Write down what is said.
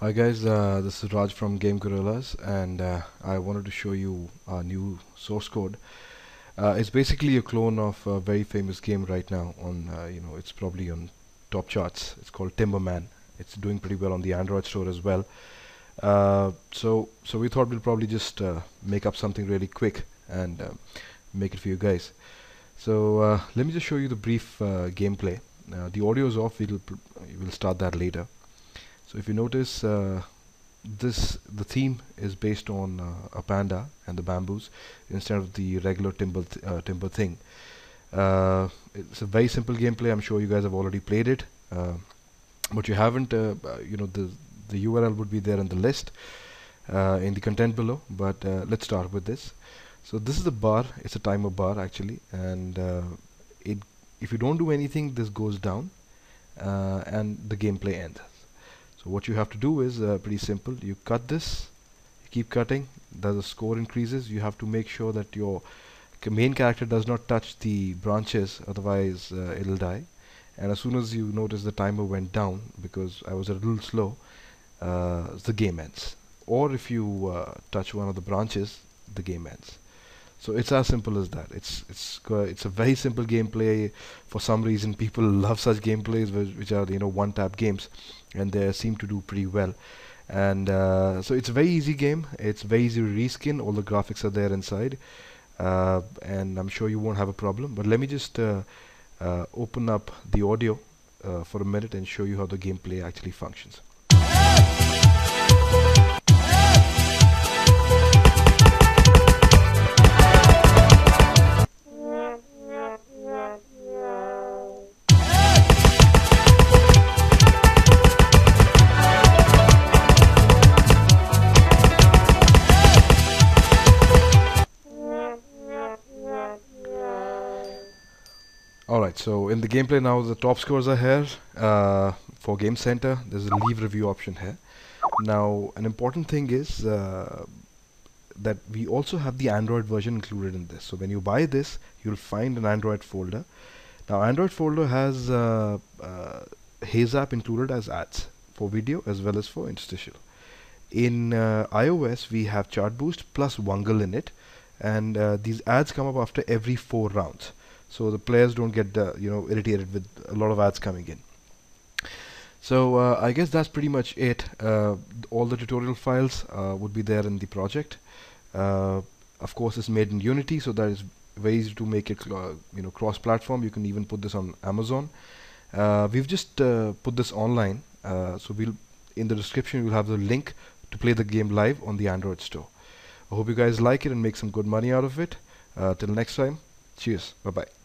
Hi guys, uh, this is Raj from Game Gorillaz and uh, I wanted to show you our new source code. Uh, it's basically a clone of a very famous game right now on, uh, you know, it's probably on top charts. It's called Timberman. It's doing pretty well on the Android store as well. Uh, so, so we thought we'll probably just uh, make up something really quick and make it for you guys. So let me just show you the brief gameplay. the audio is off, we'll, we'll start that later so if you notice uh, this the theme is based on uh, a panda and the bamboos instead of the regular timber th uh, timber thing. Uh, it's a very simple gameplay. I'm sure you guys have already played it uh, but you haven't uh, you know the the URL would be there in the list in the content below but let's start with this. So this is a bar. It's a timer bar actually and it if you don't do anything this goes down and the gameplay ends so what you have to do is uh, pretty simple. You cut this. You keep cutting. As the score increases you have to make sure that your main character does not touch the branches otherwise uh, it'll die. And as soon as you notice the timer went down because I was a little slow uh, the game ends. Or if you uh, touch one of the branches the game ends so it's as simple as that. It's it's it's a very simple gameplay. For some reason, people love such gameplays, which, which are you know one-tap games, and they seem to do pretty well. And uh, so it's a very easy game. It's very easy to reskin. All the graphics are there inside, uh, and I'm sure you won't have a problem. But let me just uh, uh open up the audio uh, for a minute and show you how the gameplay actually functions. Alright, so in the gameplay now the top scores are here. Uh, for Game Center, there's a leave review option here. Now, an important thing is uh, that we also have the Android version included in this. So when you buy this, you'll find an Android folder. Now, Android folder has uh, uh, Heyzap included as ads for video as well as for interstitial. In uh, iOS, we have Chartboost plus Vungle in it, and uh, these ads come up after every four rounds so the players don't get uh, you know irritated with a lot of ads coming in. So uh, I guess that's pretty much it. Uh, all the tutorial files uh, would be there in the project. Uh, of course it's made in Unity so that is easy to make it uh, you know cross-platform. You can even put this on Amazon. We've just put this online. So we'll in the description you'll have the link to play the game live on the Android store. I hope you guys like it and make some good money out of it. Till next time cheers. Bye bye